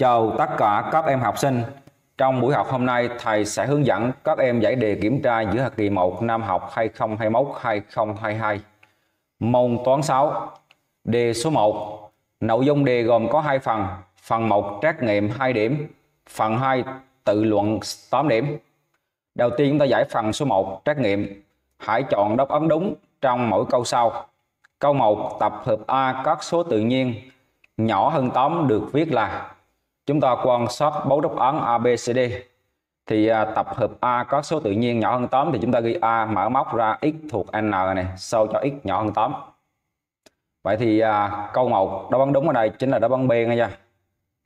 Chào tất cả các em học sinh. Trong buổi học hôm nay, thầy sẽ hướng dẫn các em giải đề kiểm tra giữa học kỳ 1 năm học 2021-2022. Môn toán 6. Đề số 1. Nội dung đề gồm có hai phần. Phần 1 trắc nghiệm 2 điểm, phần 2 tự luận 8 điểm. Đầu tiên chúng ta giải phần số 1 trắc nghiệm. Hãy chọn đáp án đúng trong mỗi câu sau. Câu 1 tập hợp A các số tự nhiên nhỏ hơn 8 được viết là chúng ta quan sát bấu đáp án ABCD thì à, tập hợp A có số tự nhiên nhỏ hơn 8 thì chúng ta ghi A mở móc ra x thuộc n này sau cho x nhỏ hơn 8 vậy thì à, câu 1 đáp án đúng ở đây chính là đáp án B nghe chưa?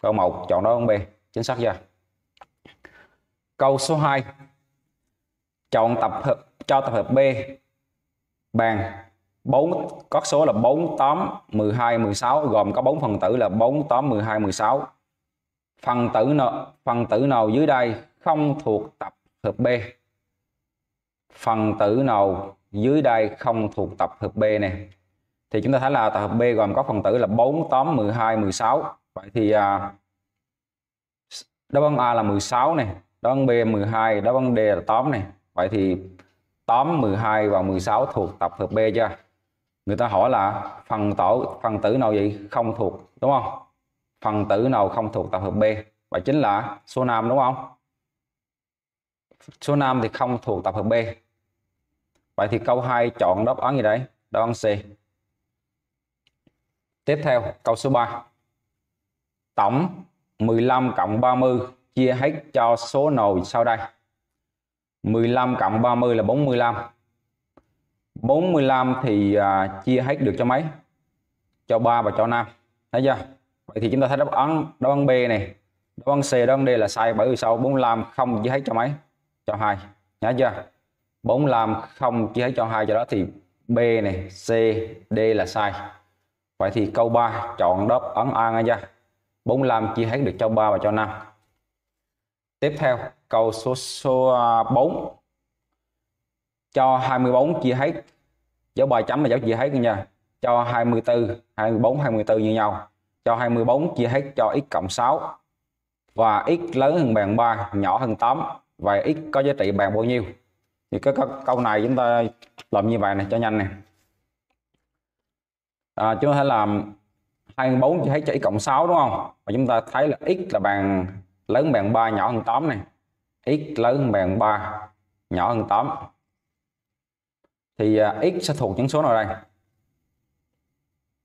Câu 1 chọn đáp án B chính xác chưa? Câu số 2 chọn tập hợp cho tập hợp B. Bàn 4 có số là 4 8 12 16 gồm có 4 phần tử là 4 8 12 16 phần tử nào phần tử nào dưới đây không thuộc tập hợp B. Phần tử nào dưới đây không thuộc tập hợp B này thì chúng ta thấy là tập hợp B gồm có phần tử là 4 8 12 16 vậy thì à, đáp án A là 16 này đáp án B 12 đáp án D là 8 này vậy thì 8 12 và 16 thuộc tập hợp B chưa? Người ta hỏi là phần tổ phần tử nào vậy? Không thuộc đúng không? Phần tử nào không thuộc tập hợp B? Và chính là số 5 đúng không? Số 5 thì không thuộc tập hợp B. Vậy thì câu 2 chọn đáp án gì đấy? Đáp án C. Tiếp theo câu số 3 tổng 15 cộng 30 chia hết cho số nồi sau đây. 15 cộng 30 là 45 45 thì à, chia hết được cho mấy? Cho 3 và cho 5 thấy chưa? Vậy thì chúng ta thấy đáp án đáp án B này. Đáp án C, đáp án D là sai bởi vì sau 45 không chia hết cho mấy? Cho hai. Nhớ chưa? 45 không chia hết cho hai cho đó thì B này, C, D là sai. Vậy thì câu 3 chọn đáp án A nghe chưa? 45 chia hết được cho 3 và cho 5 tiếp theo, câu số số à, 4 cho 24 chia hết. Dấu bài chấm là dấu chia hết nha cho 24 24 24 như nhau cho 24 chia hết cho x cộng 6 và x lớn hơn bằng 3 nhỏ hơn 8 và x có giá trị bằng bao nhiêu? Thì cái câu này chúng ta làm như vậy này cho nhanh này à, chúng ta làm 24 chia hết cho x cộng 6 đúng không? Và chúng ta thấy là x là bằng lớn bằng 3 nhỏ hơn 8 này x lớn bằng 3 nhỏ hơn 8 thì uh, x sẽ thuộc những số nào đây?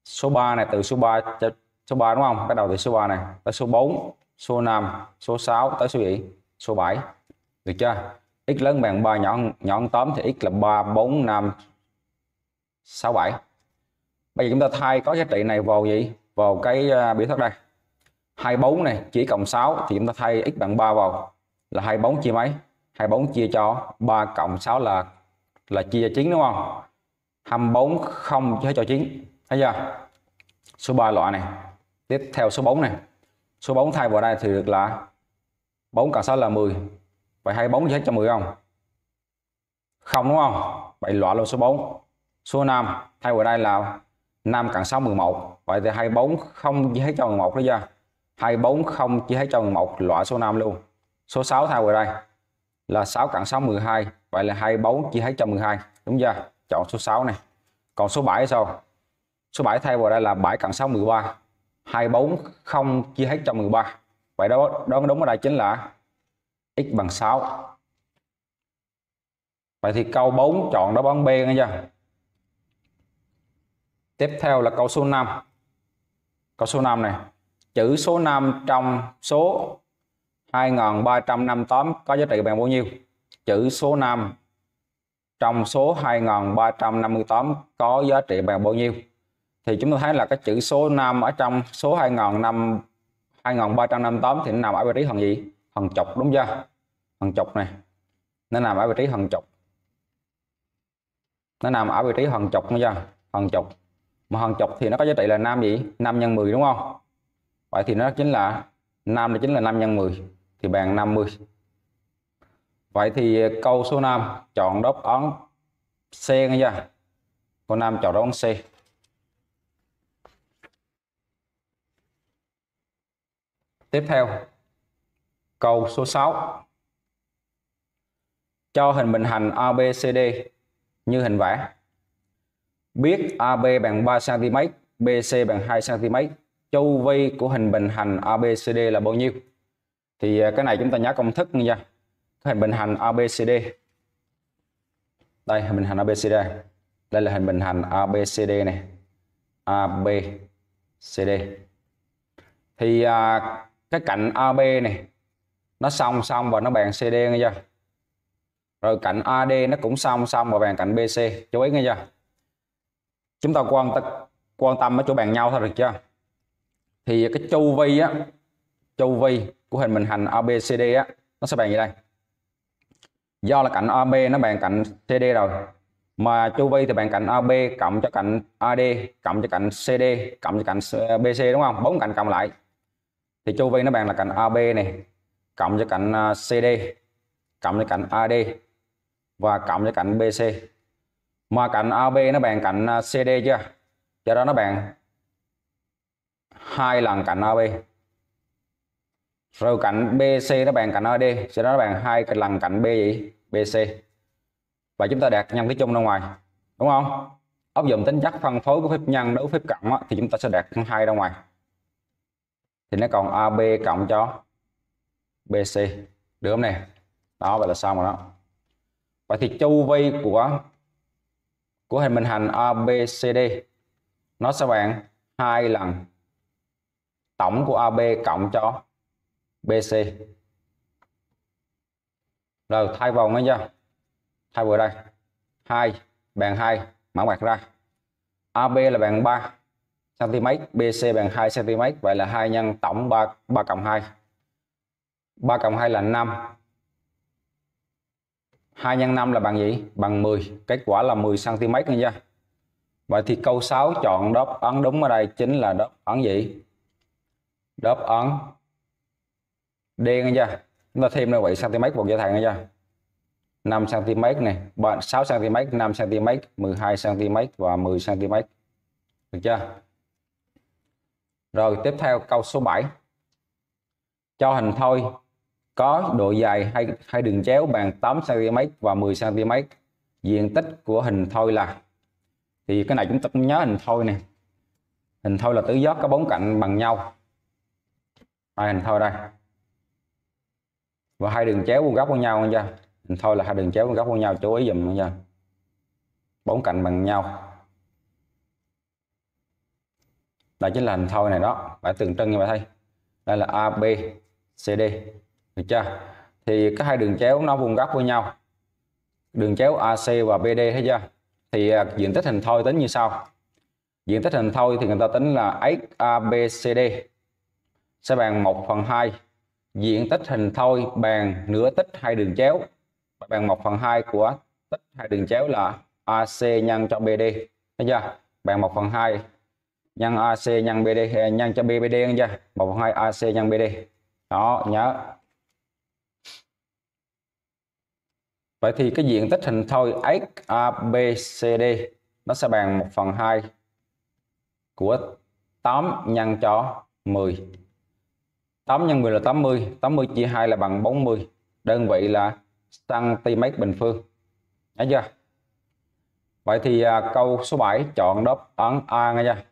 Số 3 này từ số 3 cho số 3 đúng không? Bắt đầu từ số 3 này, tới số 4 số 5 số 6 tới số gì số 7 được chưa? X lớn bằng 3 nhỏ nhỏ hơn 8 thì x là 3 4 5 6 7 bây giờ chúng ta thay có giá trị này vào gì? Vào cái à, biểu thức đây. 24 này, chỉ cộng 6 thì chúng ta thay x bằng 3 vào. Là 24 chia mấy? 24 chia cho 3 cộng 6 là là chia 9 đúng không? 24 không chia cho 9 thấy chưa? Số 3 loại này tiếp theo số 4 này. Số 4 thay vào đây thì được là 4 cộng 6 là 10 vậy hai 24 hết cho 10 không? Không đúng không? Vậy loại luôn số 4 số 5 thay vào đây là 5 cộng 6 11 vậy thì 24 không chia hết cho 11 đó chưa? 24 không chia hết cho 11 loại số 5 luôn. Số 6 thay vào đây là 6 cộng 6 12 vậy là 24 chia hết cho 12 đúng chưa? Chọn số 6 này. Còn số 7 sao? Số 7 thay vào đây là 7 cộng 6 13 24 chia hết cho 13 vậy đó đó đúng ở đây chính là x bằng 6 vậy thì câu 4 chọn đáp án B nghe chưa? Tiếp theo là câu số 5 câu số 5 này. Chữ số 5 trong số 2358 có giá trị bằng bao nhiêu? Chữ số 5 trong số 2358 có giá trị bằng bao nhiêu? Thì chúng ta thấy là cái chữ số 5 ở trong số 2005 2358 thì nó nằm ở vị trí phần gì? Phần chục đúng chưa? Phần chục này. Nó nằm ở vị trí phần chục nó nằm ở vị trí phần chục đúng chưa? Phần chục mà phần chục thì nó có giá trị là 5 gì? 5 nhân 10 đúng không? Vậy thì nó chính là 5 là chính là 5 nhân 10 thì bằng 50 vậy thì câu số 5 chọn đáp án C nghe chưa? Câu 5 chọn đáp án C. tiếp theo câu số 6 cho hình bình hành ABCD như hình vẽ. Biết AB bằng 3 cm BC bằng 2 cm. Chu vi của hình bình hành ABCD là bao nhiêu? Thì à, cái này chúng ta nhớ công thức nha. Hình bình hành ABCD đây hình bình hành ABCD đây là hình bình hành ABCD này. ABCD thì à, cái cạnh AB này, nó song song và nó bằng CD nghe chưa? Rồi cạnh AD nó cũng song song và bằng cạnh BC chú ý nghe chưa? Chúng ta quan tâm quan tâm ở chỗ bằng nhau thôi được chưa? Thì cái chu vi á, chu vi của hình bình hành ABCD á, nó sẽ bằng như đây? Do là cạnh AB nó bằng cạnh CD rồi, mà chu vi thì bằng cạnh AB cộng cho cạnh AD cộng cho cạnh CD cộng cho cạnh BC đúng không? Bốn cạnh cộng lại thì chu vi nó bằng là cạnh AB này cộng cho cạnh à, CD cộng cho cạnh AD và cộng cho cạnh BC mà cạnh AB nó bằng cạnh à, CD chưa? Do đó nó bằng hai lần cạnh AB rồi cạnh BC nó bằng cạnh AD sẽ đó nó bằng hai cái lần cạnh B gì? BC và chúng ta đạt nhân cái chung ra ngoài đúng không? Áp dụng tính chất phân phối của phép nhân đối với phép cộng á, thì chúng ta sẽ đạt hai ra ngoài thì nó còn AB cộng cho BC được không nè? Đó, vậy là xong rồi đó. Vậy thì chu vi của của hình bình hành ABCD nó sẽ bằng hai lần tổng của AB cộng cho BC rồi, thay vào nghe chưa thay vào đây. 2 bằng 2 mở ngoặc ra. AB là bằng 3 cm BC bằng 2 cm, vậy là 2 nhân tổng 3 3 cộng 2 3 cộng 2 là 5 2 nhân 5 là bằng gì? Bằng 10 kết quả là 10 cm nha. vậy thì câu 6 chọn đáp án đúng ở đây chính là đáp án gì? Đáp án D nghe chưa chúng ta thêm ra 7 cm vào cho thầy nghe chưa 5 cm này 6 cm 5 cm 12 cm và 10 cm. Được chưa? Rồi tiếp theo câu số 7 cho hình thôi, có độ dài hay hai đường chéo bằng 8 cm và 10 cm diện tích của hình thôi là, thì cái này chúng ta cũng nhớ hình thôi nè. Hình thôi là tứ giác có bốn cạnh bằng nhau. Đây hình thôi đây. Và hai đường chéo vuông góc với nhau nha. Hình thôi là hai đường chéo vuông góc với nhau, chú ý dùm nha. Bốn cạnh bằng nhau. Đây chính là hình thoi này đó. Phải tượng trưng như vậy thôi. Đây là AB CD được chưa? Thì các hai đường chéo nó vuông góc với nhau. Đường chéo AC và BD thấy chưa? Thì uh, diện tích hình thoi tính như sau. Diện tích hình thoi thì người ta tính là XABCD sẽ bằng 1 phần 2 diện tích hình thoi bằng nửa tích hai đường chéo. Bằng 1 phần 2 của tích hai đường chéo là AC nhân cho BD thấy chưa? Bằng 1 phần 2 nhân AC nhân BD ờ, nhân cho BBD nghe chưa 1 phần 2 AC nhân BD đó nhớ Vậy thì cái diện tích hình thôi XABCD nó sẽ bằng 1 phần 2 của 8 nhân cho 10. 8 nhân 10 là 80, 80 chia 2 là bằng 40. Đơn vị là cm bình phương. Thấy chưa? Vậy thì à, câu số 7 chọn đáp án A nghe chưa?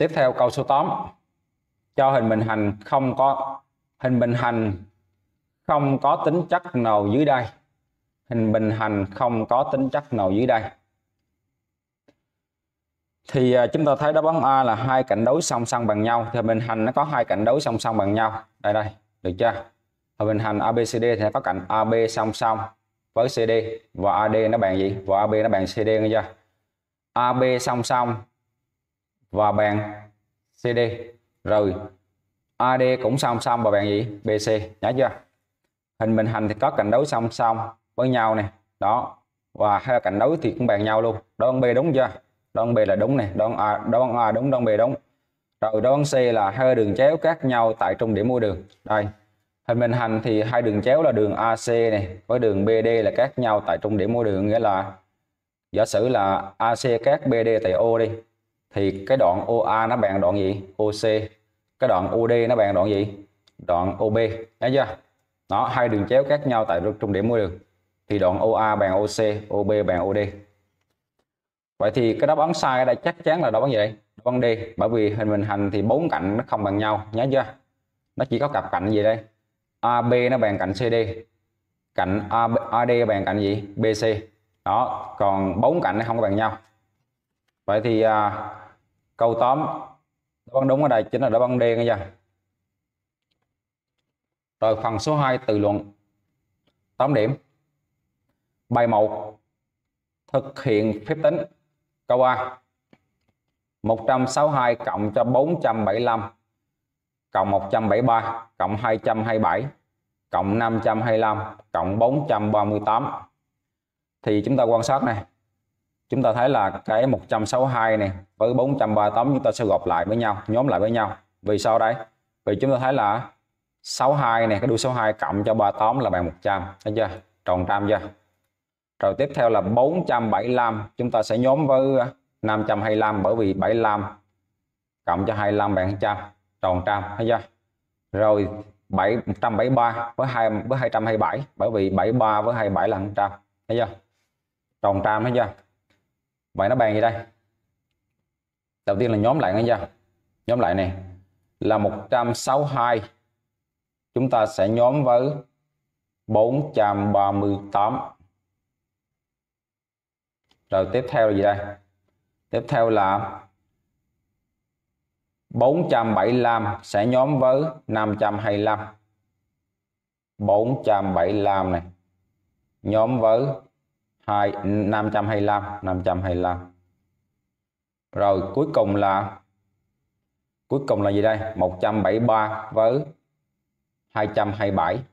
Tiếp theo câu số 8. Cho hình bình hành không có, hình bình hành không có tính chất nào dưới đây. Hình bình hành không có tính chất nào dưới đây. Thì à, chúng ta thấy đáp án A là hai cạnh đối song song bằng nhau. Thì bình hành nó có hai cạnh đối song song bằng nhau. Đây đây, được chưa? Hình bình hành ABCD thì nó có cạnh AB song song với CD và AD nó bằng gì? Và AB nó bằng CD nghe chưa? AB song song và bạn CD rồi. AD cũng song song và bạn gì? BC nhớ chưa? Hình bình hành thì có cạnh đối song song với nhau này đó. Và hai cạnh đối thì cũng bằng nhau luôn. Đoan B đúng chưa? Đoan B là đúng này đoan A đoan A đúng đoan B đúng. Rồi đoan C là hai đường chéo cắt nhau tại trung điểm mua đường. Đây. Hình bình hành thì hai đường chéo là đường AC này với đường BD là cắt nhau tại trung điểm mua đường. Nghĩa là giả sử là AC cắt BD tại O đi thì cái đoạn OA nó bằng đoạn gì? OC cái đoạn OD nó bằng đoạn gì? Đoạn OB thấy chưa? Nó hai đường chéo khác nhau tại trung điểm mỗi đường. Thì đoạn OA bằng OC OB bằng OD vậy thì cái đáp án sai ở đây chắc chắn là đáp án gì đây? Đáp án D. Bởi vì hình bình hành thì bốn cạnh nó không bằng nhau. Nhớ chưa? Nó chỉ có cặp cạnh gì đây? AB nó bằng cạnh CD cạnh AB, AD bằng cạnh gì? BC đó còn bốn cạnh nó không có bằng nhau. Vậy thì à, câu tóm đáp án đúng ở đây chính là đáp án D nha. Rồi phần số 2 từ luận. Tóm điểm. Bài 1 thực hiện phép tính. Câu A. 162 cộng cho 475 cộng 173 cộng 227 cộng 525 cộng 438 thì chúng ta quan sát này chúng ta thấy là cái 162 này với 438 chúng ta sẽ gộp lại với nhau, nhóm lại với nhau. Vì sao đây? Vì chúng ta thấy là 62 này, cái đuôi 62 cộng cho 38 là bằng 100 thấy chưa? Tròn trăm chưa? Rồi tiếp theo là 475 chúng ta sẽ nhóm với à, 525 bởi vì 75 cộng cho 25 bằng 100 tròn trăm, thấy chưa? Rồi 7 173 với 2 với 227 bởi vì 73 với 27 là 100 thấy chưa? Tròn trăm, thấy chưa? Vậy nó bàn gì đây? Đầu tiên là nhóm lại nghe chưa? Nhóm lại này là 162 chúng ta sẽ nhóm với 438 rồi tiếp theo là gì đây? Tiếp theo là 475 sẽ nhóm với 525 475 này nhóm với 2 525 525 rồi, cuối cùng là, cuối cùng là gì đây? 173 với 227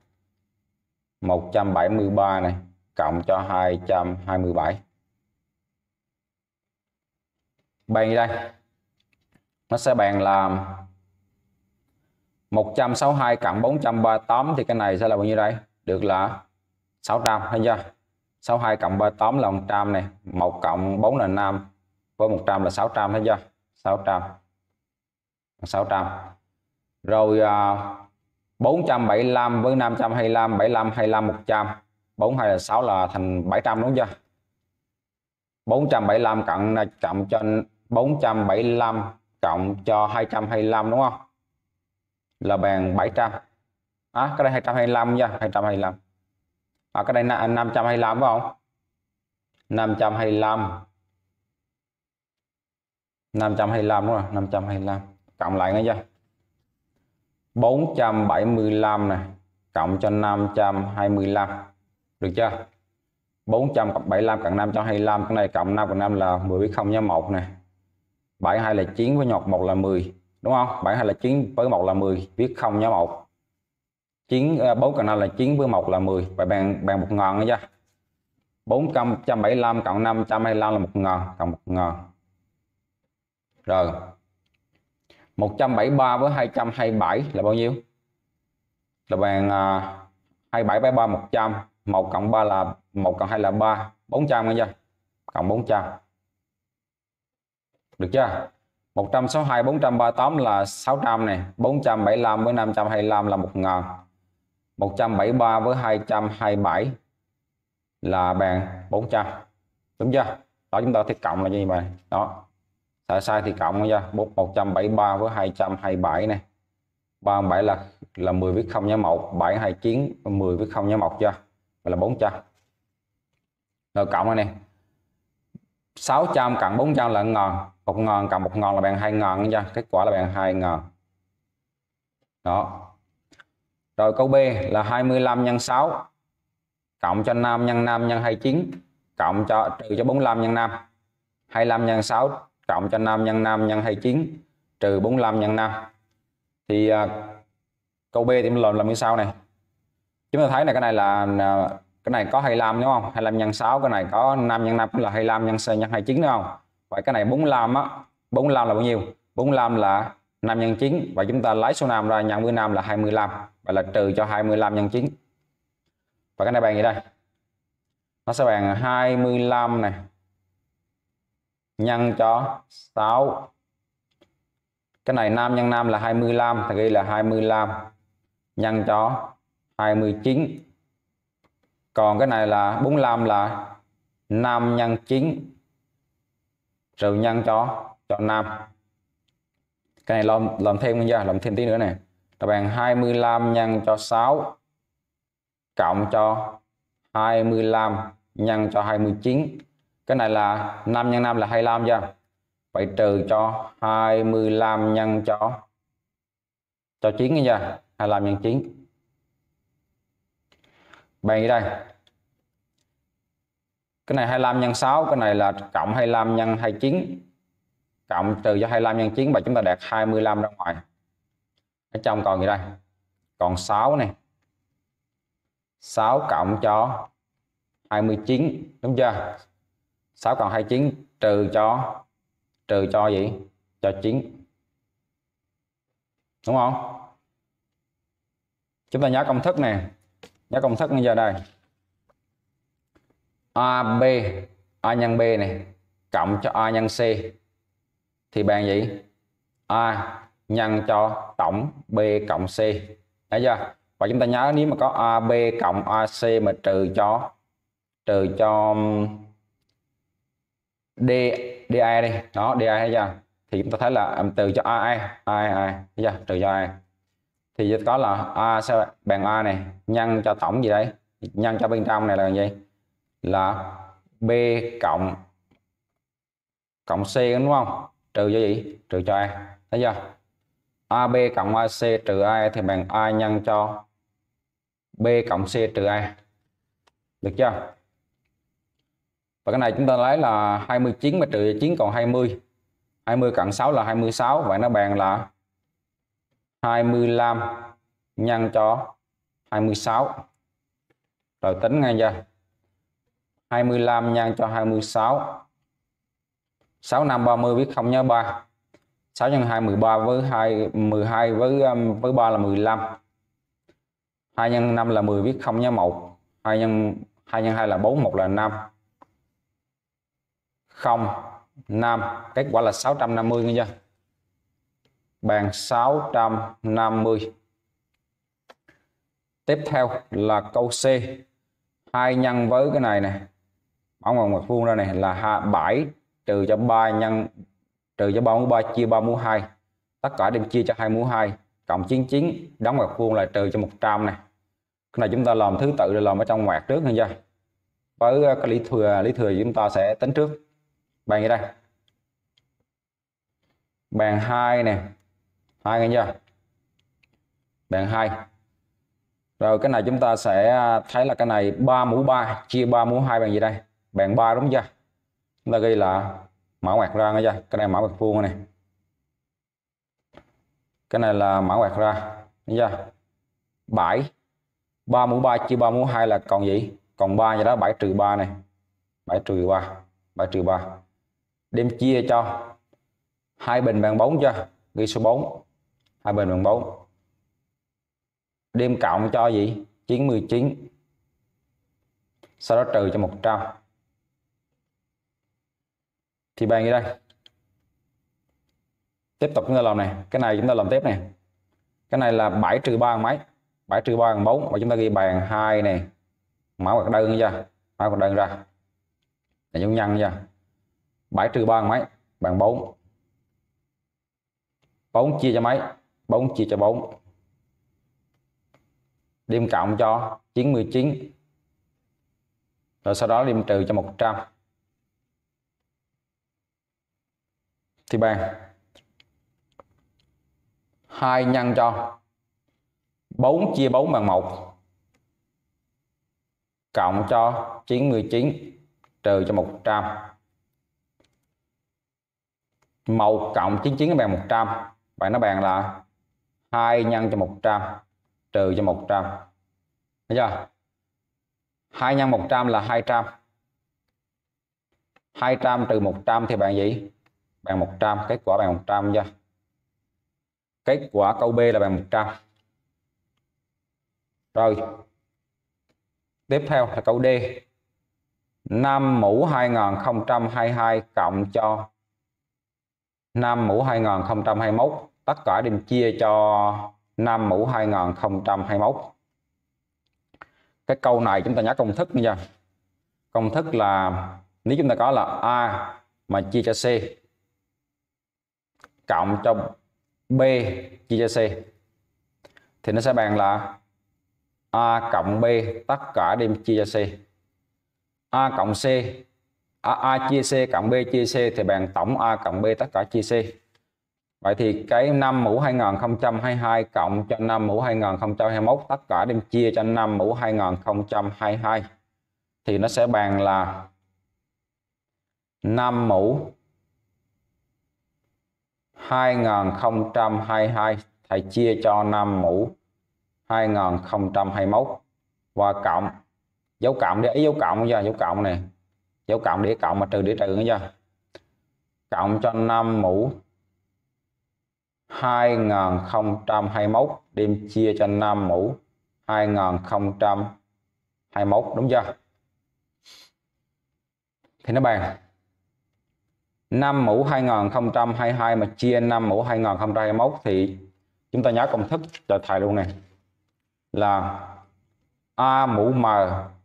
173 này, cộng cho 227 bàn đây, nó sẽ bàn là 162 cộng 438 thì cái này sẽ là bao nhiêu đây? Được là 600 hay chưa? 62 cộng 38 là 100 này. 1 cộng 4 là 5 với 100 là 600 thấy chưa? 600 600 rồi à, 475 với 525 75 25 100 42 là 6 là thành 700 đúng chưa? 475 cộng cộng cho 475 cộng cho 225 đúng không? Là bằng 700 à, cái đây 225 nha 225 à, cái đây là 525 phải không? 525 525 đúng không 525 cộng lại nghe chưa? 475 này cộng cho 525 được chưa? 400 cộng 75 cộng 525 cái này cộng 5 cộng 5 là 10 với 0 nhá 1 này 72 là 9 với nhọt 1 là 10 đúng không? 72 là 9 với 1 là 10 viết 0 nhá 1 9 4 à, cộng 5 là 9 với 1 là 10 và bằng bằng 1 ngàn nữa chưa 475 cộng 525 là 1 ngàn cộng 1 ngàn rồi 173 với 227 là bao nhiêu? Là bằng uh, 27 với 3 100, 1 cộng 3 là 1 cộng 2 là 3, 400 nha? Cộng 400. Được chưa? 162 438 là 600 này, 475 với 525 là 1000. 173 với 227 là bằng 400. Đúng chưa? Đó, chúng ta thì cộng là như vậy. Đó. Tại sai thì cộng nha. 173 với 227 này 37 là là 10 viết 0 nhá 1 729 10 viết 0 nhá 1 chưa? Vậy là 400 rồi cộng này nè. 600 cộng 400 là 1 1 ngàn cộng 1 ngàn là bằng 2 ngàn nha. Kết quả là bằng 2 ngàn đó rồi câu B là 25 nhân 6 cộng cho 5 nhân 5 nhân 29 cộng cho trừ cho 45 nhân 5 25 nhân 6 cộng cho 5 nhân 5 nhân 29 trừ 45 nhân 5 thì à, câu B thì mình làm làm như sau này chúng ta thấy là cái này là cái này có 25 đúng không 25 nhân 6 cái này có 5 nhân 5 cũng là 25 nhân nhân 29 đúng không vậy cái này 45 á 45 là bao nhiêu 45 là 5 nhân 9 và chúng ta lấy số 5 ra nhân với 5 là 25 và là trừ cho 25 nhân 9 và cái này bằng gì đây. Nó sẽ bằng 25 này. Nhân cho 6 cái này 5 nhân 5 là 25 thì ghi là 25 nhân cho 29 còn cái này là 45 là 5 nhân 9 trừ nhân cho cho 5 cái này làm làm thêm nha làm thêm tí nữa nè. Là bằng 25 nhân cho 6 cộng cho 25 nhân cho 29 cái này là 5 nhân 5 là 25 nha. Vậy trừ cho 25 nhân cho cho 9 nha. 25 nhân 9 bằng đây. Cái này 25 nhân 6 cái này là cộng 25 nhân 29 cộng trừ cho 25 nhân 9 và chúng ta đạt 25 ra ngoài. Ở trong còn gì đây? Còn 6 này. 6 cộng cho 29 đúng chưa? 6 cộng 29 trừ cho trừ cho gì? Cho 9 đúng không? Chúng ta nhớ công thức này nhớ công thức bây giờ đây. AB A nhân B này cộng cho A nhân C thì bằng gì A, nhân cho tổng B cộng C. Thấy chưa? Và chúng ta nhớ nếu mà có AB cộng AC mà trừ cho trừ cho D DA đi. Đó DA thấy chưa? Thì chúng ta thấy là từ cho AE AE thấy chưa? Trừ cho AE thì có là A sẽ bằng A này, nhân cho tổng gì đấy? Nhân cho bên trong này là gì? Là B cộng cộng C đúng không? Trừ cho gì? Trừ cho A thấy chưa? AB cộng AC trừ A thì bằng A nhân cho B cộng C trừ A được chưa? Và cái này chúng ta lấy là 29 mà trừ 9 còn 20 20 cộng 6 là 26 vậy nó bằng là 25 nhân cho 26 rồi tính ngay chưa? 25 nhân cho 26 6 năm 30 viết 0 nhớ 3 6 nhân 2 13 với 2 12 với um, với 3 là 15 2 nhân 5 là 10 viết 0 nhớ 1 2 nhân 2 nhân 2 là 4 1 là 5 0 5 kết quả là 650 nghe chưa? Bằng 650 tiếp theo là câu C. 2 nhân với cái này này bảo ngoặc mặt vuông ra này là 7 trừ cho 3 nhân, trừ cho 3 mũ 3 chia 3 mũ 2 tất cả đem chia cho 2 mũ 2 cộng 99 đóng ngoặc vuông là trừ cho 100 này cái này chúng ta làm thứ tự rồi làm ở trong ngoặc trước nha chưa với ờ, cái lý thừa lý thừa chúng ta sẽ tính trước. Bàn như đây. Bàn 2 nè. 2 nghe chưa bàn 2 rồi cái này chúng ta sẽ à, thấy là cái này 3 mũ 3 chia 3 mũ 2 bằng gì đây? Bàn 3 đúng chưa chúng ta ghi là mã ngoặc ra nghe chưa? Cái này mã ngoặc vuông này cái này là mã ngoặc ra, nghe chưa? 7 3 mũ 3 chia 3 mũ 2 là còn gì? Còn 3 vậy đó 7 trừ 3 này. 7 trừ 3 7 trừ 3 đem chia cho. Hai bình bằng 4 chưa? Ghi số 4 hai bình bằng 4 đem cộng cho gì? 99 sau đó trừ cho 100 thì bạn như đây. Tiếp tục chúng ta làm này. Cái này chúng ta làm tiếp này. Cái này là 7 trừ 3 mấy? 7 trừ 3 bằng 4 và chúng ta ghi bàn 2 này. Mã hoặc đơn ra mã hoặc đơn ra. Để dấu nhân ra 7 trừ 3 bằng mấy? Bằng 4 4 chia cho mấy? 4 chia cho 4 đem cộng cho 99 rồi sau đó đem trừ cho 100 thì bằng 2 nhân cho. 4 chia 4 bằng 1 cộng cho 99 trừ cho 100 1 cộng 99 bằng 100 vậy nó bằng là 2 nhân cho 100 trừ cho 100 thấy chưa? 2 nhân 100 là 200 200 trừ 100 thì bạn gì? Bằng 100 kết quả bằng 100 nha. Kết quả câu B là bằng 100 rồi. Tiếp theo là câu D. 5 mũ 2022 cộng cho 5 mũ 2021 tất cả đem chia cho 5 mũ 2021 cái câu này chúng ta nhớ công thức nha. Công thức là, nếu chúng ta có là A mà chia cho C cộng cho B chia cho C thì nó sẽ bằng là A cộng B tất cả đem chia cho C. A cộng C A, A chia C cộng B chia C thì bằng tổng A cộng B tất cả chia C. Vậy thì cái năm mũ 2022 cộng cho năm mũ 2021 tất cả đem chia cho năm mũ 2022 thì nó sẽ bằng là 5 mũ 2022 thầy chia cho 5 mũ 2021 và cộng dấu cộng để ý dấu cộng nha dấu cộng này, dấu cộng để cộng mà trừ để trừ nha cộng cho 5 mũ 2021 đem chia cho 5 mũ 2021 đúng chưa? Thì nó bằng 5 mũ 2022 mà chia 5 mũ 2021 thì chúng ta nhớ công thức cho thầy luôn này. Là A mũ M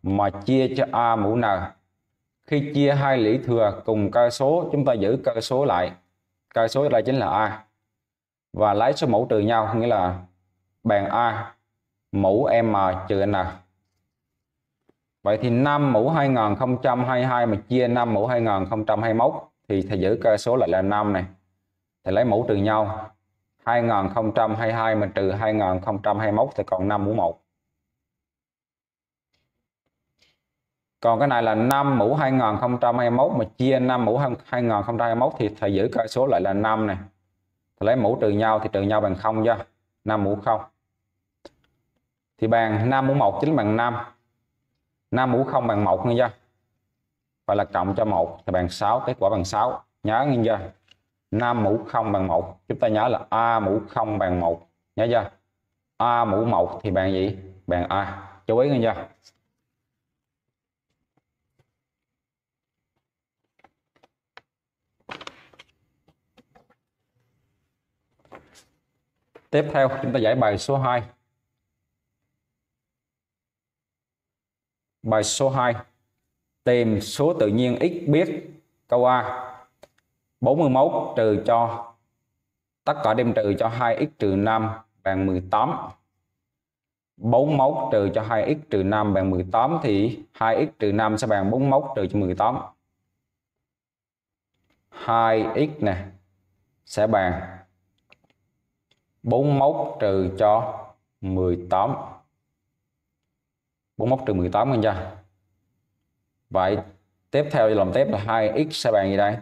mà chia cho A mũ N. Khi chia hai lũy thừa cùng cơ số, chúng ta giữ cơ số lại. Cơ số đây chính là A. Và lấy số mũ trừ nhau, nghĩa là bàn A mũ M trừ N. Vậy thì 5 mũ 2022 mà chia 5 mũ 2021 thì thầy giữ cơ số lại là 5 này. Thầy lấy mũ trừ nhau. 2022 mà trừ 2021 thì còn 5 mũ 1 còn cái này là 5 mũ 2021 mà chia 5 mũ 2021 thì thầy giữ cơ số lại là 5 này. Thầy lấy mũ trừ nhau thì trừ nhau bằng 0 cho 5 mũ 0 thì bằng 5 mũ 1 chính bằng 5 5 mũ 0 bằng 1 nghe chưa phải là cộng cho 1 thì bằng 6 kết quả bằng 6 nhớ nghe chưa? 5 mũ 0 bằng 1 chúng ta nhớ là A mũ 0 bằng 1 nhớ chưa? A mũ 1 thì bằng gì? Bằng A. Chú ý nghe chưa? Tiếp theo, chúng ta giải bài số 2 Bài số 2 Tìm số tự nhiên x biết. Câu A 41 trừ cho, Tất cả đem trừ cho 2x trừ 5 bằng 18 41 trừ cho 2x trừ 5 bằng 18 Thì 2x trừ 5 sẽ bằng 41 trừ cho 18 2x nè, Sẽ bằng 41 trừ cho 18 41 trừ 18 anh chưa? Vậy tiếp theo làm tiếp là 2x sẽ bằng gì đây?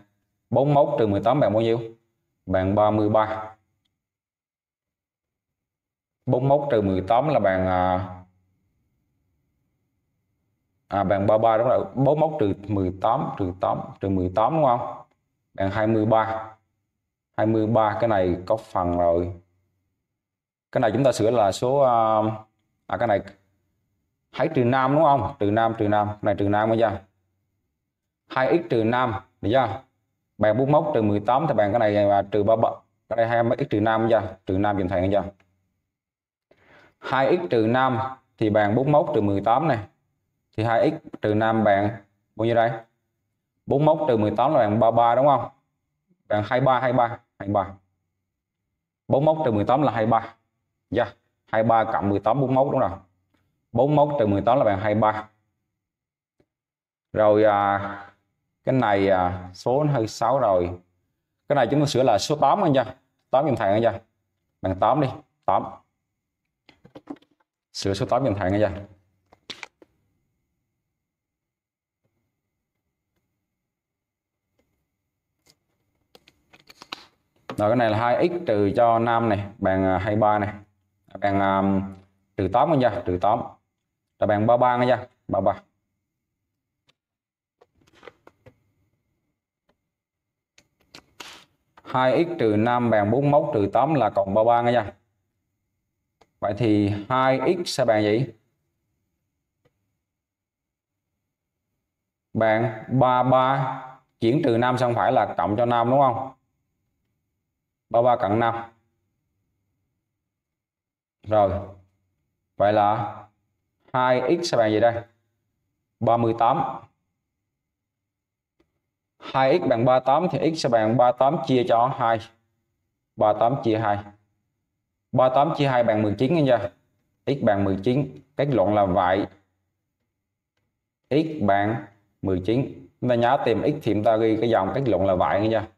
41 trừ 18 bằng bao nhiêu? Bằng 33 41 trừ 18 là bằng à, à bằng 33 đúng rồi. 41 trừ 18 trừ 8 trừ 18 đúng không? Bằng 23 23 cái này có phần rồi. Cái này chúng ta sửa là số à, à cái này hãy trừ 5 đúng không? Trừ 5 trừ 5 này, trừ 5 bây giờ 2x trừ 5 được chưa bạn 41 trừ 18 thì bạn cái này là trừ 33 cái đây 2x trừ 5 chưa trừ 5 dùm thầy chưa 2x trừ 5 thì bạn 41 trừ 18 này. Thì 2x trừ 5 bạn, bao nhiêu đây? 41 trừ 18 là bạn 33 đúng không? Bạn 23 23 23 41 trừ 18 là 23 Yeah. 23 cộng 18 41 đúng rồi. 41 trừ 18 là bằng 23. Rồi à, cái này à, số nó hơi 6 rồi. Cái này chúng ta sửa là số 8 anh nha. 8 dùm thầy anh nha. Bằng 8 đi, 8. Sửa số 8 dùm thầy anh nha. Rồi cái này là 2x trừ cho 5 này, bằng à, 23 này bằng um, trừ 8 anh nha trừ 8 là bằng 33 nha 33 2x trừ 5 bằng 41 trừ 8 là cộng 33 nha Vậy thì 2x sẽ bằng gì? Bằng 33 chuyển trừ 5 xong phải là cộng cho 5 đúng không? 33 cộng 5 Rồi. Vậy là 2x sẽ bằng gì đây? 38. 2x bằng 38 thì x sẽ bằng 38 chia cho 2. 38 chia 2. 38 chia 2 bằng 19 nha. x bằng 19. Kết luận là vậy. x bằng 19. Chúng ta nhớ tìm x thì chúng ta ghi cái dòng kết luận là vậy nha.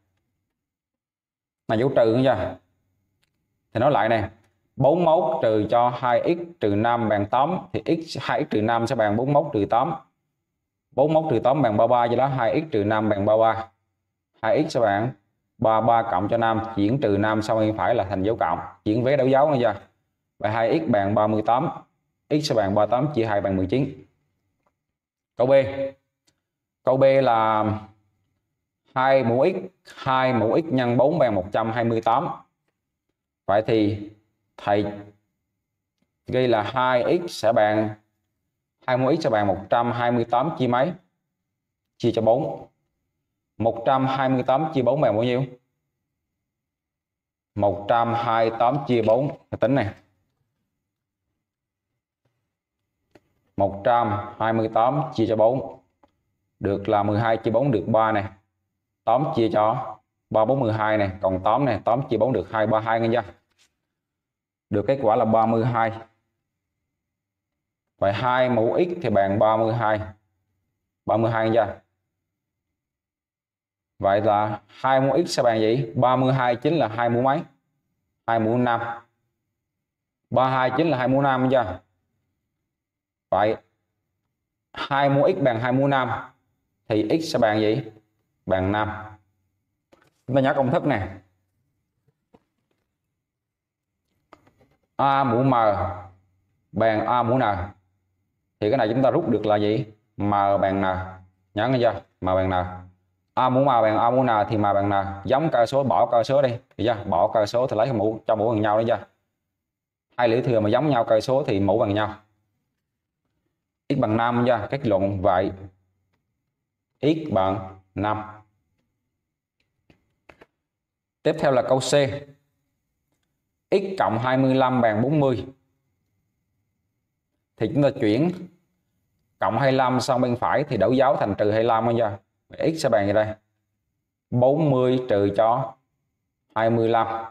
Là dấu trừ nha. Thì nói lại này 41 trừ cho 2x trừ 5 bằng 8 thì x 2x trừ 5 sẽ bằng 41 trừ 8 41 trừ 8 bằng 33 do đó 2x trừ 5 bằng 33 2x sẽ bằng 33 cộng cho 5 chuyển trừ 5 sau bên phải là thành dấu cộng. Chuyển vé đấu dấu nữa chưa? Vậy 2x bằng 38 x sẽ bằng 38 chia 2 bằng 19 câu B. Câu B là 2 mũ x 2 mũ x nhân 4 bằng 128 vậy thì thầy ghi là 2x sẽ bằng 20x sẽ bằng 128 chia mấy? Chia cho 4 128 chia 4 bằng bao nhiêu? 128 chia 4 Thầy tính này. 128 chia cho 4 được là 12 chia 4 được 3 này. 8 chia cho 3 4 12 này, còn 8 này 8 chia 4 được 2 32 nghe chưa? Được kết quả là 32 vậy 2 mũ x thì bằng 32 32 nha. Vậy là 2 mũ x sẽ bằng gì 32 chính là 2 mũ mấy? 2 mũ 5 32 chính là 2 mũ 5 chưa vậy 2 mũ x bằng 2 mũ 5 thì x sẽ bằng gì bằng 5 chúng ta nhớ công thức này A mũ M bằng A mũ N thì cái này chúng ta rút được là gì? M bằng N nhớ nghe chưa? M bằng N A mũ M bằng A mũ N thì M bằng N giống cơ số, bỏ cơ số đi. Được chưa? Bỏ cơ số thì lấy mũ, cho mũ bằng nhau đấy chưa? Hai lưỡi thừa mà giống nhau cơ số thì mũ bằng nhau. X bằng 5 chưa kết luận vậy. X bằng 5 tiếp theo là câu C x cộng 25 bằng 40 thì chúng ta chuyển cộng 25 sang bên phải thì đổi dấu thành trừ 25 bây giờ x sẽ bằng gì đây? 40 trừ cho 25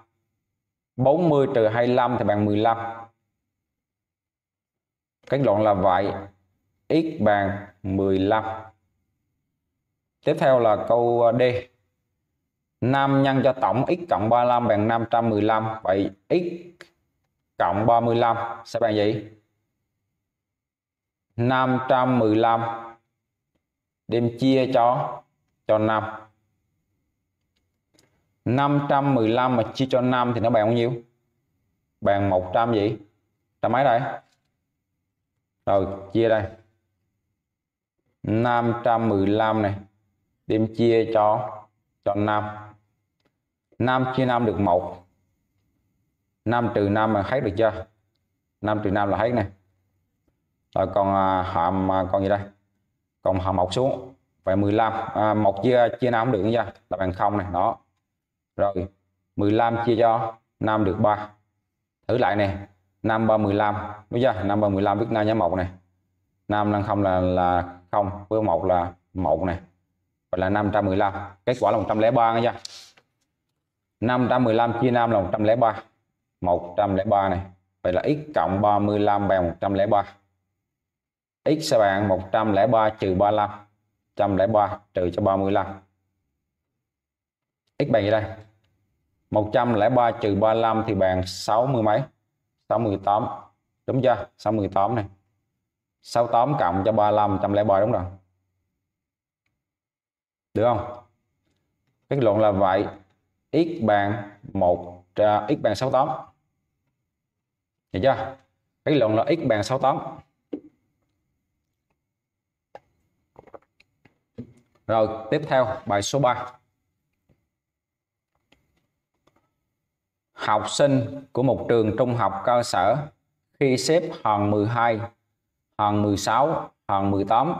40 trừ 25 thì bằng 15 kết luận là vậy. X bằng 15 tiếp theo là câu D. 5 nhân cho tổng x cộng 35 bằng 515 vậy x cộng 35 sẽ bằng gì? 515 đem chia cho cho 5 515 mà chia cho 5 thì nó bằng bao nhiêu? Bằng 100 gì? Trăm mấy đây? Rồi, chia đây. 515 này, đem chia cho cho 5 5 chia 5 được 1 5 trừ 5 là hết được chưa? 5 trừ 5 là hết này rồi còn à, hàm à, còn gì đây? Còn hàm 1 xuống. Vậy 15 à, 1 chia chia 5 được nữa chưa là bằng 0 này đó. Rồi 15 chia cho 5 được 3 thử lại này 5 3 15 bây giờ 5 3 15 biết nào nhá 1 này 5 lần 0 là là 0 với 1 là 1 này vậy là 515 kết quả là 103 nha. 515 chia 5 là 103 103 này. Vậy là x cộng 35 bằng 103 x sẽ bằng 103 trừ 35 103 trừ cho 35 x bằng gì đây? 103 trừ 35 thì bằng 60 mấy? 68 đúng chưa? 68 này. 68 cộng cho 35 103 đúng rồi. Được không? Kết luận là vậy x bằng 1 uh, x bằng 68 được chưa? Cái luận là x bằng 68 rồi tiếp theo bài số 3 học sinh của một trường trung học cơ sở khi xếp hàng 12 hàng 16 hàng 18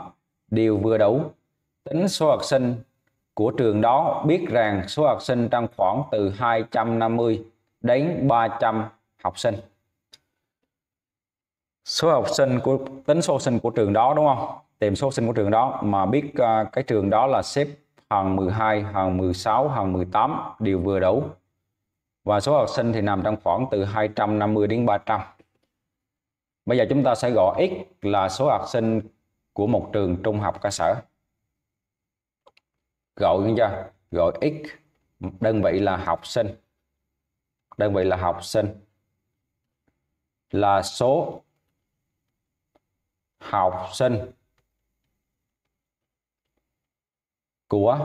đều vừa đủ. Tính số học sinh của trường đó biết rằng số học sinh trong khoảng từ 250 đến 300 học sinh. số học sinh của tính số học sinh của trường đó đúng không? Tìm số học sinh của trường đó mà biết uh, cái trường đó là xếp hàng 12 hàng 16 hàng 18 đều vừa đủ. Và số học sinh thì nằm trong khoảng từ 250 đến 300 bây giờ chúng ta sẽ gọi x là số học sinh của một trường trung học cơ sở gọi nghe chưa? Gọi x. Đơn vị là học sinh. Đơn vị là học sinh. Là số học sinh của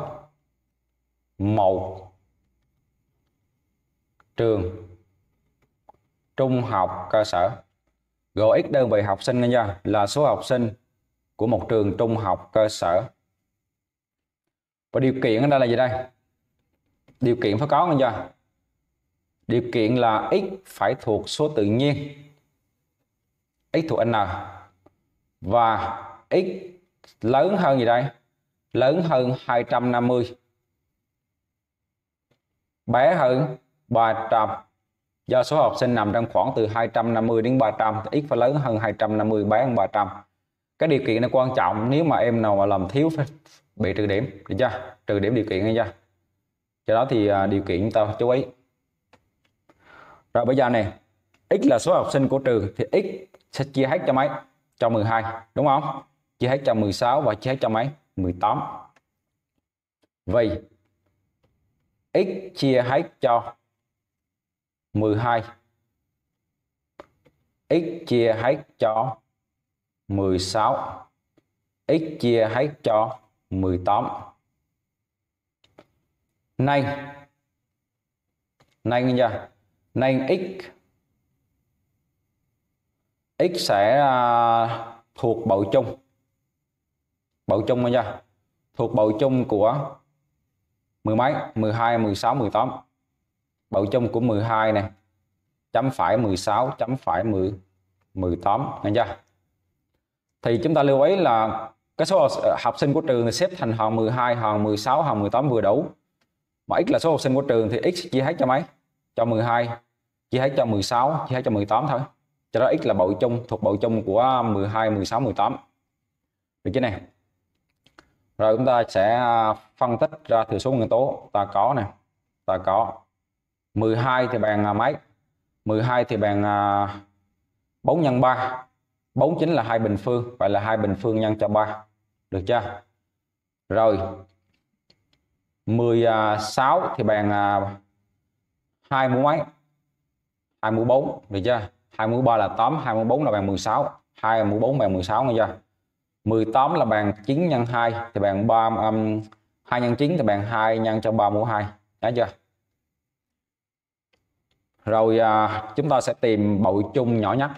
một trường trung học cơ sở. Gọi x đơn vị học sinh nha là số học sinh của một trường trung học cơ sở và điều kiện ở đây là gì đây? Điều kiện phải có không chưa điều kiện là x phải thuộc số tự nhiên, x thuộc n. Và x lớn hơn gì đây? Lớn hơn 250 bé hơn 300 do số học sinh nằm trong khoảng từ 250 đến 300 thì x phải lớn hơn 250 bé hơn 300 cái điều kiện này quan trọng, nếu mà em nào mà làm thiếu phải bị trừ điểm được chưa? Trừ điểm điều kiện hay chưa? Do đó thì à, điều kiện chúng ta chú ý. Rồi bây giờ này, x là số học sinh của trường thì x sẽ chia hết cho mấy? Cho 12 đúng không? Chia hết cho 16 và chia hết cho mấy? 18 vậy x chia hết cho 12 x chia hết cho 16 x chia hết cho 18 nay. Nay nha nay x. X sẽ uh, thuộc bầu chung. Bầu chung nha thuộc bầu chung của mười mấy? 12 16 18 bầu chung của 12 này chấm phải 16 chấm phải 10 18 nha chưa? Thì chúng ta lưu ý là cái số học sinh của trường thì xếp thành hàng 12 hàng 16 hàng 18 vừa đủ. Mà x là số học sinh của trường thì x chia hết cho mấy? Cho 12 chia hết cho 16 chia hết cho 18 thôi. Cho đó x là bội chung thuộc bội chung của 12 16 18 được chứ này rồi chúng ta sẽ à, phân tích ra thừa số nguyên tố. Ta có nè ta có. 12 thì bằng à, mấy? 12 thì bằng 4 à, nhân 3 4 chính là hai bình phương vậy là hai bình phương nhân cho 3 được chưa? Rồi 16 à, thì bằng 2 mũ mấy 2 mũ 4 được chưa? 2 mũ 3 là 8 2 mũ 4 là bằng 16 2 mũ 4 bằng 16 nghe chưa? 18 là bằng 9 nhân 2 thì bằng 3 um, 2 nhân 9 thì bằng 2 nhân cho 3 mũ 2 nhớ chưa? Rồi à, chúng ta sẽ tìm bội chung nhỏ nhất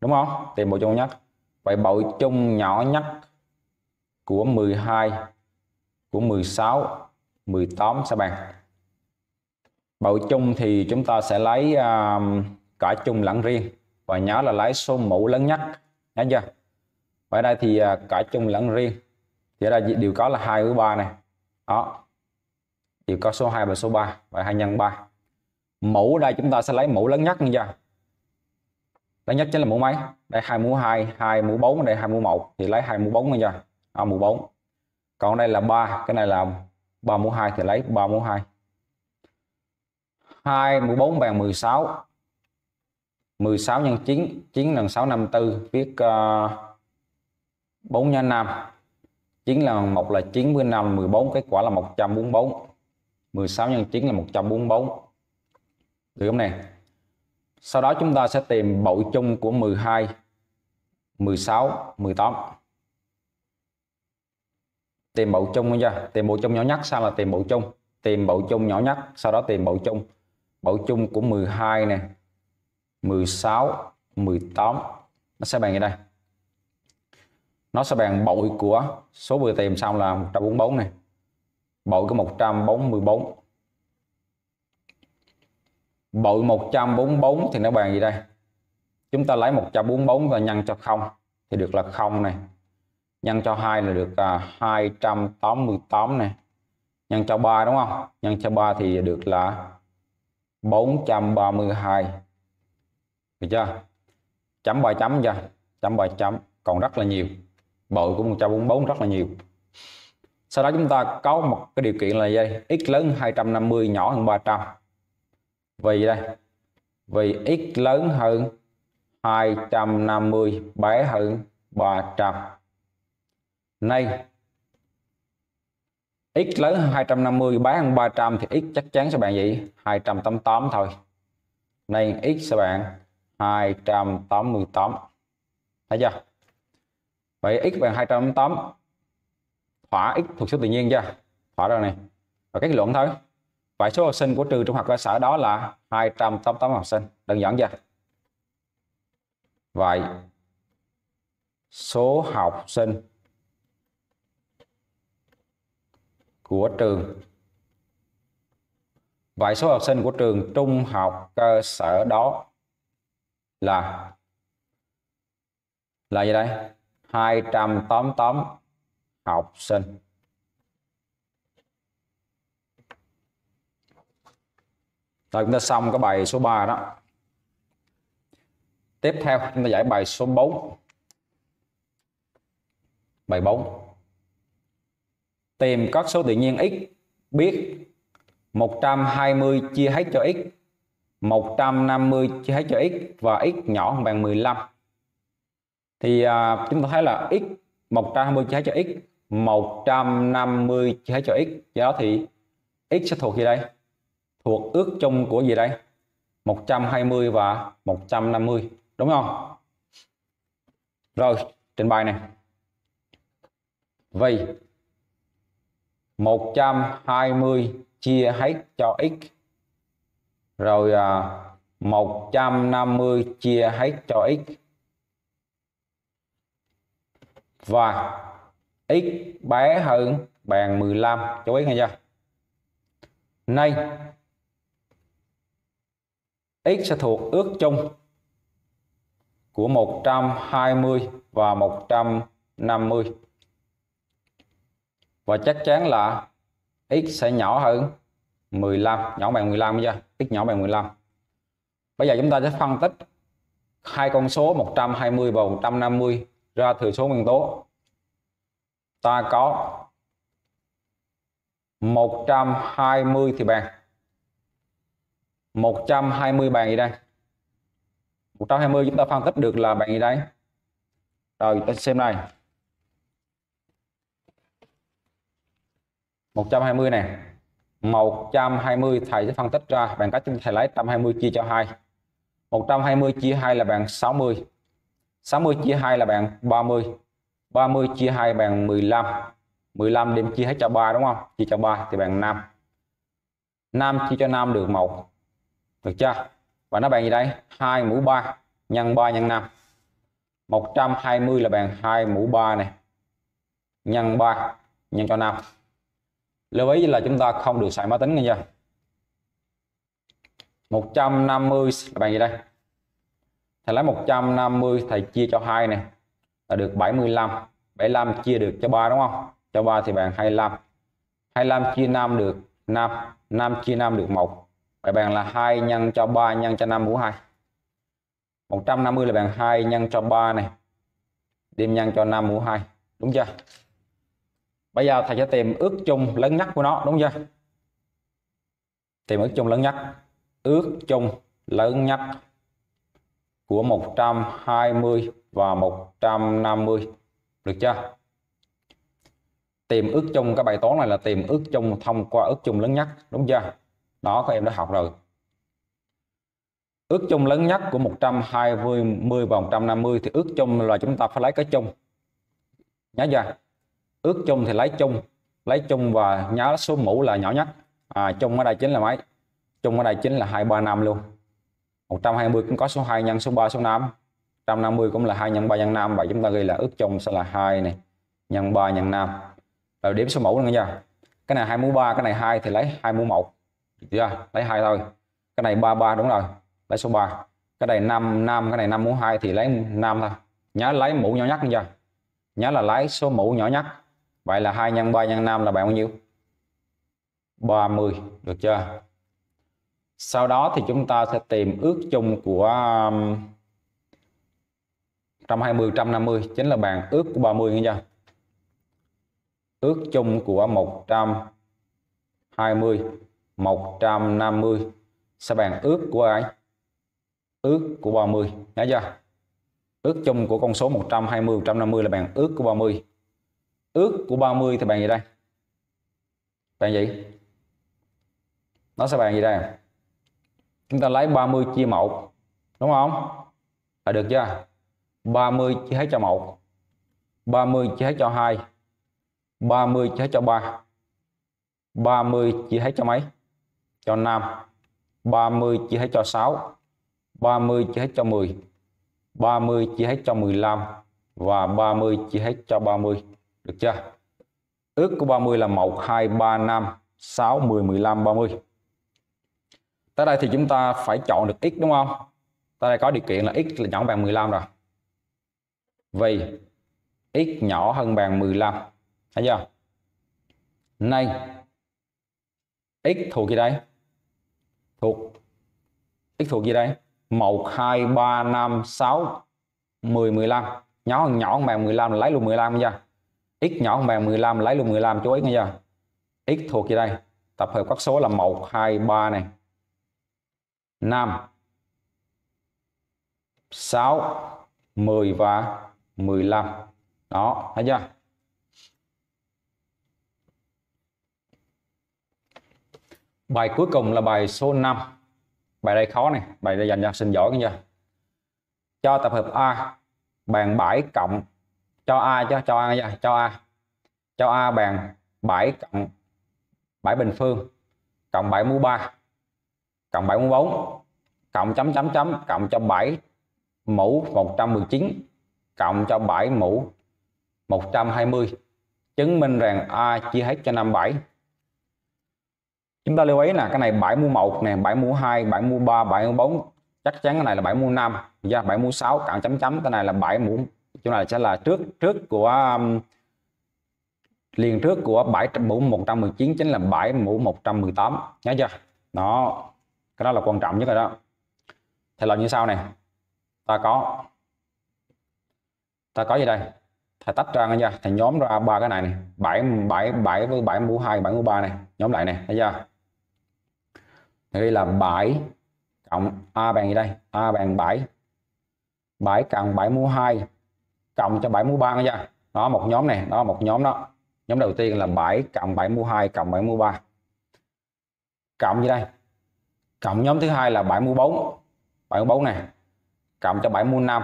đúng không? Tìm bội chung nhất. Vậy bội chung nhỏ nhất của 12 của 16 18 sao bạn? Bội chung thì chúng ta sẽ lấy uh, cả chung lẫn riêng. Và nhớ là lấy số mũ lớn nhất. Nhớ chưa? Ở đây thì uh, cả chung lẫn riêng. Thì ở đây đều có là hai với ba này đó. Đều có số 2 và số 3 và hai nhân 3 mũ đây chúng ta sẽ lấy mũ lớn nhất nha chưa? Lớn nhất chính là mũ mấy đây hai mũ 2 hai mũ 4 đây hai mũ 1 thì lấy hai mũ 4 nha. Chưa à, mũ 4 còn đây là ba cái này là ba mũ 2 thì lấy ba mũ 2 2 mũ 4 bằng 16 16 nhân 9 9 lần 654 viết ờ, uh, 4 nhân 5 9 lần 1 là 95 14 kết quả là 144 16 nhân 9 là 144 được không nè? Sau đó chúng ta sẽ tìm bội chung của 12 16 18 tìm bội chung chưa tìm bội chung nhỏ nhất sao là tìm bội chung. Tìm bội chung nhỏ nhất sau đó tìm bội chung. Bội chung của 12 nè 16 18 nó sẽ bằng như đây. Nó sẽ bằng bội của, số vừa tìm xong là 144 này. Bội của 144 bội 144 thì nó bằng gì đây? Chúng ta lấy 144 và nhân cho 0 thì được là 0 này. Nhân cho 2 là được là 288 này. Nhân cho 3 đúng không? Nhân cho 3 thì được là 432 được chưa? Chấm 3 chấm chưa? Chấm 3 chấm. Còn rất là nhiều. Bội của 144 rất là nhiều. Sau đó chúng ta có một cái điều kiện là dây x lớn 250 nhỏ hơn 300 vì đây, vì x lớn hơn 250 bé hơn 300 nay x lớn hơn 250 bé hơn 300 thì x chắc chắn sẽ bạn gì 288 thôi. Nay x sẽ bạn? 288 thấy chưa? Vậy x bằng 288 thỏa x thuộc số tự nhiên chưa? Thỏa rồi này. Và kết luận thôi vậy số học sinh của trường trung học cơ sở đó là 288 học sinh. Đơn giản chưa vậy số học sinh của trường. Vậy số học sinh của trường trung học cơ sở đó là là gì đây? 288 học sinh. Rồi chúng ta xong cái bài số 3 đó. Tiếp theo chúng ta giải bài số 4. Bài 4. Tìm các số tự nhiên x biết 120 chia hết cho x 150 chia hết cho x và x nhỏ hơn bằng 15 thì à, chúng ta thấy là x 120 chia hết cho x 150 chia hết cho x do đó thì x sẽ thuộc gì đây thuộc ước chung của gì đây? 120 và 150 đúng không? Rồi trình bày này. Vì 120 chia hết cho x. Rồi à, 150 chia hết cho x. Và x bé hơn bằng 15 chú ý nghe chưa? Nay x sẽ thuộc ước chung của 120 và 150 và chắc chắn là x sẽ nhỏ hơn 15 nhỏ bằng 15 chưa x nhỏ bằng 15 bây giờ chúng ta sẽ phân tích hai con số 120 và 150 ra thừa số nguyên tố. Ta có 120 thì bằng 120 bàn gì đây. 120 chúng ta phân tích được là bàn gì đây? Rồi, ta xem này. 120 này 120 thầy sẽ phân tích ra bằng cách chúng ta thầy lấy 120 chia cho 2 120 chia 2 là bằng 60 60 chia 2 là bằng 30 30 chia 2 bằng 15 15 đem chia hết cho 3 đúng không? Chia cho 3 thì bằng 5 5 chia cho 5 được 1 được chưa? Và nó bằng gì đây? 2 mũ 3 nhân 3 nhân 5 120 là bằng 2 mũ 3 này. Nhân 3 nhân cho 5 lưu ý là chúng ta không được xài máy tính nha 150 là bằng gì đây? Thầy lấy 150 thầy chia cho 2 này, là được 75 75 chia được cho 3 đúng không? Cho 3 thì bằng 25 25 chia 5 được 5 5 chia 5 được 1 vậy bằng là 2 nhân cho 3 nhân cho 5 mũ 2 150 là bằng 2 nhân cho 3 này. Đem nhân cho 5 mũ 2 đúng chưa? Bây giờ thầy sẽ tìm ước chung lớn nhất của nó, đúng chưa? Tìm ước chung lớn nhất. Ước chung lớn nhất của 120 và 150 được chưa? Tìm ước chung, cái bài toán này là tìm ước chung thông qua ước chung lớn nhất. Đúng chưa? Đó các em đã học rồi. Ước chung lớn nhất của 120 và 150 thì ước chung là chúng ta phải lấy cái chung. Nhớ chưa? Ước chung thì lấy chung. Lấy chung và nhớ số mũ là nhỏ nhất. À, chung ở đây chính là mấy? Chung ở đây chính là 235 luôn. 120 cũng có số 2 nhân số 3 số 5 150 cũng là 2 nhân 3 nhân 5 và chúng ta ghi là ước chung sẽ là 2 này. Nhân 3 nhân 5 rồi điểm số mũ nữa nha. Cái này 2 mũ 3 cái này 2 thì lấy 2 mũ 1 được chưa? Lấy hai thôi. Cái này 33 đúng rồi. Lấy số 3 cái này 5 5 cái này 5 mũ 2 thì lấy 5 thôi. Nhớ lấy mũ nhỏ nhất chưa nhớ là lấy số mũ nhỏ nhất vậy là 2 nhân 3 nhân 5 là bạn bao nhiêu? 30 được chưa? Sau đó thì chúng ta sẽ tìm ước chung của um, 120 150 chính là bàn ước của 30 nghe chưa? Ước chung của 120 150 sẽ bàn ước của ai? Ước của 30 nhớ chưa? Ước chung của con số 120 150 là bàn ước của 30 ước của 30 thì bàn gì đây? Bàn gì? Nó sẽ bàn gì đây? Chúng ta lấy 30 chia 1 đúng không? Là được chưa? 30 chia hết cho 1 30 chia hết cho 2 30 chia hết cho 3 30 chia hết cho mấy? Cho 5 30 chia hết cho 6 30 chia hết cho 10 30 chia hết cho 15 và 30 chia hết cho 30 được chưa? Ước của 30 là 1 2 3 5 6 10 15 30 tới đây thì chúng ta phải chọn được x, đúng không? Tới đây có điều kiện là x là nhỏ bằng 15 rồi. Vì x nhỏ hơn bằng 15 thấy chưa? Nay, x thuộc gì đây? X thuộc gì đây? 1 2 3 5 6 10 15 nhỏ hơn nhỏ hơn bằng 15 là lấy luôn 15 nha. X nhỏ hơn bằng 15 lấy luôn 15 chú ý nghe chưa x thuộc gì đây? Tập hợp các số là 1 2 3 này. 5 6 10 và 15 đó, thấy chưa? Bài cuối cùng là bài số 5 bài đây khó này bài đây dành cho sinh giỏi nha cho tập hợp A, bàn 7 cộng, cho A cho cho A nha cho A. Cho A bàn 7 cộng 7 bình phương, cộng 7 mũ 3 cộng 7 mũ 4 cộng chấm chấm chấm, cộng cho 7 mũ 119 cộng cho 7 mũ 120 chứng minh rằng A chia hết cho 57 chúng ta lưu ý là cái này 7 mũ 1 nè 7 mũ 2 7 mũ 3 7 mũ 4 chắc chắn cái này là 7 mũ 5 ra 7 mũ 6 cạn chấm chấm cái này là bãi mũ chỗ này sẽ là trước trước của um, liền trước của bãi mũ 119 chính là bãi mũ 118 nhớ chưa đó cái đó là quan trọng nhất rồi đó thì là như sau này ta có ta có gì đây thầy tách ra nha thầy nhóm ra ba cái này này bảy bảy bảy với bảy mũ hai bảy mũ ba này nhóm lại này thấy chưa đây là 7 cộng a bằng gì đây? A bằng 7 7 cộng 7 mũ 2 cộng cho 7 mũ 3 nha. Đó, một nhóm này, đó, một nhóm đó. Nhóm đầu tiên là 7 cộng 7 mũ 2 cộng 7 mũ 3 cộng gì đây? Cộng nhóm thứ hai là 7 mũ 4 7 mũ 4 này. Cộng cho 7 mũ 5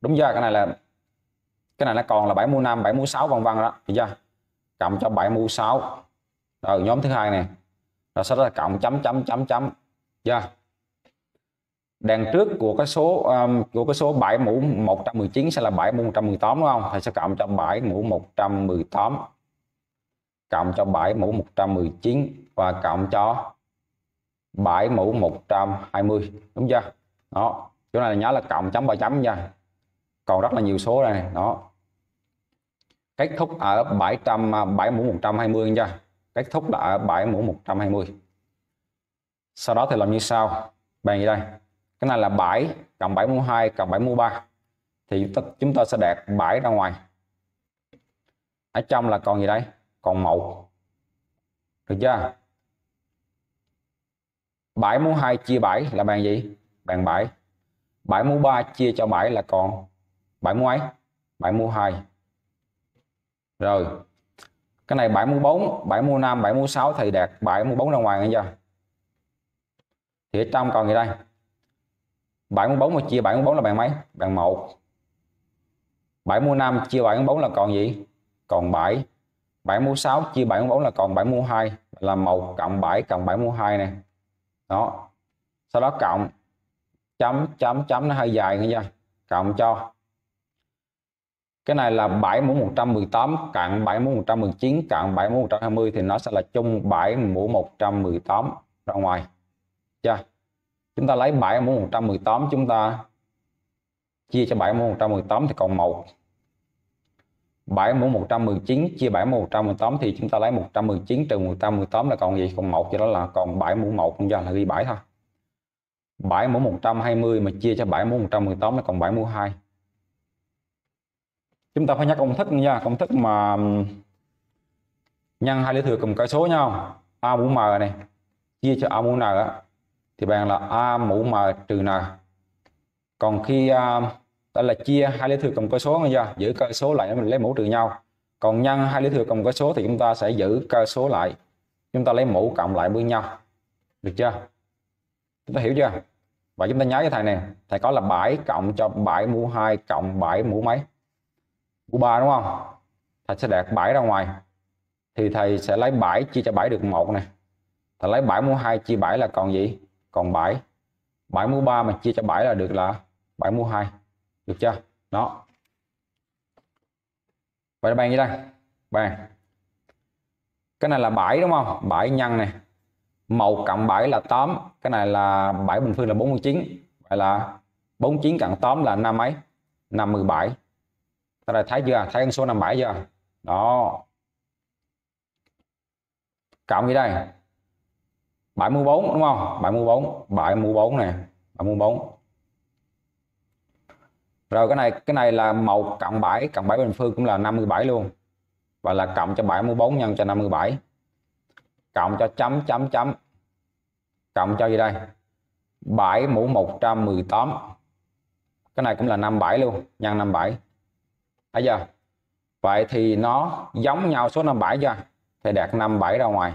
đúng chưa? Cái này là, cái này nó còn là 7 mũ 5 7 mũ 6 vân vân đó. Hiểu chưa? Cộng cho 7 mũ 6 rồi, nhóm thứ hai này rồi sau đó là cộng chấm chấm chấm chấm. Chưa yeah. đằng trước của cái số um, của cái số 7 mũ 119 sẽ là 7 mũ 118 đúng không? Thầy sẽ cộng cho 7 mũ 118 cộng cho 7 mũ 119 và cộng cho 7 mũ 120 đúng chưa? Đó chỗ này nhớ là cộng chấm ba chấm nha. Còn rất là nhiều số này đó. Kết thúc ở 700 7 à, mũ 120 nha kết thúc là ở 7 mũ 120 sau đó thì làm như sau. Bàn gì đây, cái này là 7 cộng 7 mũ 2 cộng 7 mũ 3 thì chúng ta sẽ đạt 7 ra ngoài. Ở trong là còn gì đây? Còn mẫu được chưa? 7 mũ 2 chia 7 là bằng gì? Bằng 7 7 mũ 3 chia cho 7 là còn 7 mũ ấy 7 mũ 2 rồi cái này 7 mũ 4 7 mũ 5 7 mũ 6 thì đạt 7 mũ 4 ra ngoài nghe chưa? Thì ở trong còn gì đây? 7 mũ 4 mà chia 7 mũ 4 là bằng mấy? Bằng 1 7 mũ 5 chia 7 mũ 4 là còn gì? Còn 7 7 mũ 6 chia 7 mũ 4 là còn 7 mũ 2 là 1 cộng 7 cộng 7 mũ 2 này đó. Sau đó cộng chấm chấm chấm nó hơi dài nghe chưa? Cộng cho cái này là 7 mũ 118 cạn 7 mũ 119 cạn 7 mũ 120 thì nó sẽ là chung 7 mũ 118 ra ngoài chưa chúng ta lấy 7 mũ 118 chúng ta chia cho 7 mũ 118 thì còn 1 7 mũ 119 chia 7 mũ 118 thì chúng ta lấy 119 trừ 118 là còn gì còn 1 cho đó là còn 7 mũ 1 giờ là ghi 7 thôi 7 mũ 120 mà chia cho 7 mũ 118 là còn 7 mũ 2 chúng ta phải nhắc công thức nha. Công thức mà nhân hai lý thừa cùng cái số nhau a mũ m này chia cho a mũ n á, thì bằng là a mũ m trừ n còn khi đó đây là chia hai lý thừa cùng cái số nha giữ cơ số lại mình lấy mũ trừ nhau. Còn nhân hai lý thừa cùng cái số thì chúng ta sẽ giữ cơ số lại. Chúng ta lấy mũ cộng lại với nhau. Được chưa? Chúng ta hiểu chưa? Và chúng ta nhớ cái thầy này thầy có là 7 cộng cho 7 mũ 2 cộng 7 mũ mấy? Mũ 3 đúng không? Thầy sẽ đạt 7 ra ngoài. Thì thầy sẽ lấy 7 chia cho 7 được 1 này. Thầy lấy 7 mũ 2 chia 7 là còn gì? Còn 7 7 mũ 3 mà chia cho 7 là được là 7 mũ 2 được chưa? Đó. Vậy là bàn gì đây. Bàn. Cái này là 7 đúng không? 7 nhân này. 1 cộng 7 là 8 cái này là 7 bình phương là 49 vậy là 49 cộng 8 là năm mấy 57 ta đã thấy chưa? Thấy con số 57 chưa? Đó. Cộng gì đây? 74 đúng không? 74 74 này 74 rồi cái này cái này là 1 cộng 7 cộng 7 bình phương cũng là 57 luôn. Và là cộng cho 74 nhân cho 57 cộng cho chấm chấm chấm. Cộng cho gì đây? 7 mũ 118 cái này cũng là 57 luôn, nhân 57 thấy chưa? Vậy thì nó giống nhau số 57 chưa? Thì đạt 57 ra ngoài.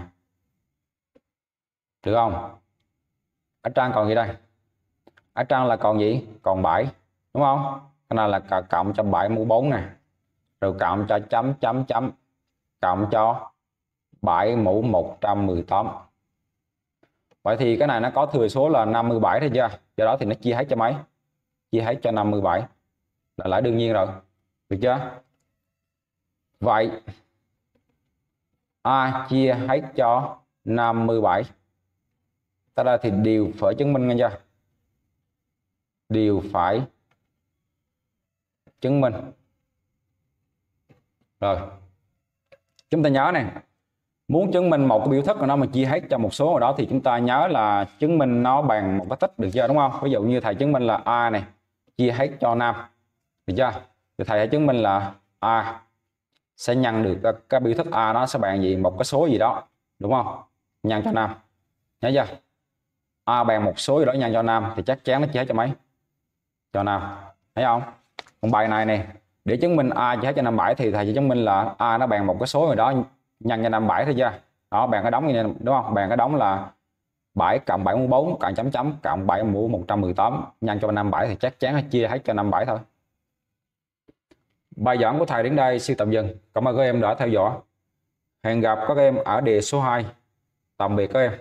Được không? Ở trang còn gì đây? Ở trang là còn gì? Còn 7 đúng không? Cái này là cộng cho 7 mũ 4 nè. Rồi cộng cho chấm chấm chấm. Cộng cho 7 mũ 118 vậy thì cái này nó có thừa số là 57 thôi chưa? Do đó thì nó chia hết cho mấy? Chia hết cho 57 là lãi đương nhiên rồi được chưa? Vậy A chia hết cho 57 ta ra thì điều phải chứng minh nghe chưa? Điều phải chứng minh. Rồi chúng ta nhớ này muốn chứng minh một cái biểu thức của nó mà chia hết cho một số nào đó thì chúng ta nhớ là chứng minh nó bằng một cái tích được chưa đúng không? Ví dụ như thầy chứng minh là a này chia hết cho 5, được chưa? Thì thầy hãy chứng minh là a sẽ nhân được cái, cái biểu thức a nó sẽ bằng gì? Một cái số gì đó đúng không? Nhân cho năm nhớ chưa? A bằng một số gì đó nhân cho năm thì chắc chắn nó chia hết cho mấy? Cho năm thấy không? Còn bài này này để chứng minh a chia hết cho 57 thì thầy chỉ chứng minh là a nó bằng một cái số gì đó nhân cho 57 thôi chưa? Đó bằng cái đóng như này đúng không? Bằng cái đóng là 7 cộng 74 cộng chấm chấm cộng 7 mũ 118 nhân cho 57 thì chắc chắn chia hết cho 57 thôi bài giảng của thầy đến đây, xin tạm dừng. Cảm ơn các em đã theo dõi. Hẹn gặp các em ở đề số 2 tạm biệt các em.